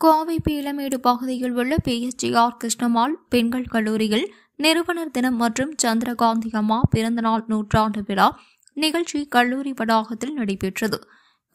கோவை பீளமேடு பகுதியில் உள்ள பிஎஸ்ஜிஆர் கிருஷ்ணமால் பெண்கள் கல்லூரியில் நிறுவனர் தினம் மற்றும் சந்திரகாந்தி அம்மா பிறந்தநாள் நூற்றாண்டு விழா நிகழ்ச்சி கல்லூரி வளாகத்தில் நடைபெற்றது.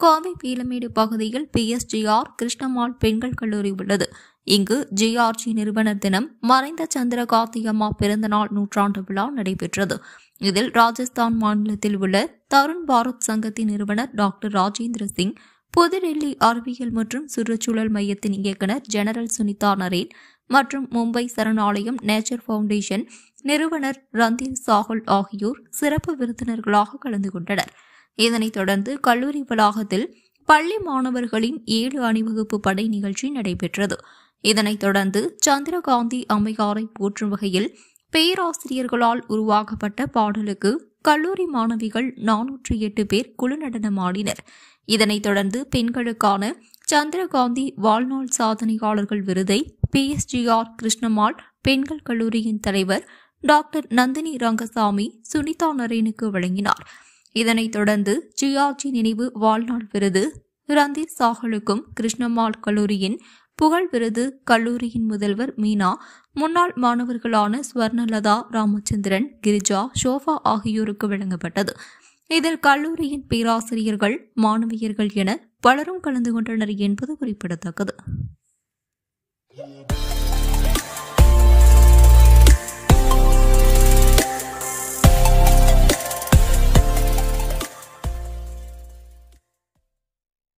கோவை பீளமேடு பகுதியில் பிஎஸ்ஜிஆர் கிருஷ்ணமால் பெண்கள் கல்லூரி உள்ளது. இங்கு ஜிஆர்ஜி நிறுவனர் தினம் மறைந்த சந்திரகாந்தி அம்மா பிறந்தநாள் நூற்றாண்டு விழா நடைபெற்றது. இதில் ராஜஸ்தான் மாநிலத்தில் உள்ள தருண் பாரத் சங்கத்தின் நிறுவனர் டாக்டர் ராஜேந்திர சிங் புதுடெல்லி அறிவியல் மற்றும் சுற்றுச்சூழல் மையத்தின் இயக்குனர் ஜெனரல் சுனிதா நரேன் மற்றும் மும்பை சரணாலயம் நேச்சர் ஃபவுண்டேஷன் நிறுவனர் ரந்தீர் சாகுல் ஆகியோர் சிறப்பு விருந்தினர்களாக கலந்து கொண்டனர். இதனைத் தொடர்ந்து கல்லூரி வளாகத்தில் பள்ளி மாணவர்களின் ஏழு அணிவகுப்பு படை நிகழ்ச்சி நடைபெற்றது. இதனைத் தொடர்ந்து சந்திரகாந்தி அம்மையாரை போற்றும் வகையில் பேராசிரியர்களால் உருவாக்கப்பட்ட பாடலுக்கு கல்லூரி மாணவிகள் நானூற்றி எட்டு பேர் குழு நடனம் ஆடினர் இதனைத் தொடர்ந்து பெண்களுக்கான சந்திரகாந்தி வாழ்நாள் சாதனையாளர்கள் விருதை பிஎஸ்ஜிஆர் கிருஷ்ணமால் பெண்கள் கல்லூரியின் தலைவர் டாக்டர் நந்தினி ரங்கசாமி சுனிதா நரேனுக்கு வழங்கினார். இதனைத் தொடர்ந்து ஜிஆர்ஜி நினைவு வாழ்நாள் விருது ரந்தீர் சாகலுக்கும் கிருஷ்ணமால் கல்லூரியின் புகழ் விருது கல்லூரியின் முதல்வர் மீனா முன்னாள் மாணவர்களான ஸ்வர்ணலதா ராமச்சந்திரன் கிரிஜா ஷோபா ஆகியோருக்கு வழங்கப்பட்டது. இதில் கல்லூரியின் பேராசிரியர்கள் மாணவியர்கள் என பலரும் கலந்து கொண்டனர் என்பது குறிப்பிடத்தக்கது.